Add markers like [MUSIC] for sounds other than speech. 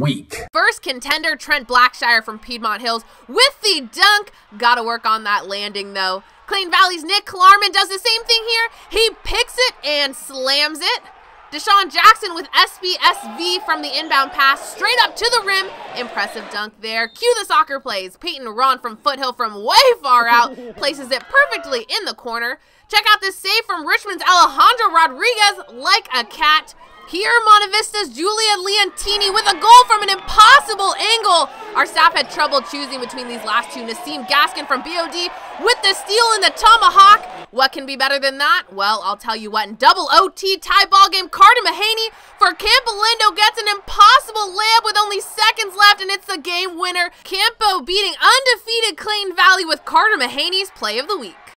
week. First contender, Trent Blackshire from Piedmont Hills with the dunk. Gotta work on that landing though. Clayton Valley's Nick Klarman does the same thing here. He picks it and slams it. Deshaun Jackson with SPSV from the inbound pass straight up to the rim. Impressive dunk there. Cue the soccer plays. Peyton Ron from Foothill from way far out [LAUGHS] places it perfectly in the corner. Check out this save from Richmond's Alejandro Rodriguez like a cat. Here, Monte Vista's Julia Leontini with a goal from an impossible angle. Our staff had trouble choosing between these last two. Nassim Gaskin from BOD with the steal and the tomahawk. What can be better than that? Well, I'll tell you what. In double OT tie ball game, Carter Mahaney for Campolindo gets an impossible layup with only seconds left, and it's the game winner. Campo beating undefeated Clayton Valley with Carter Mahaney's play of the week.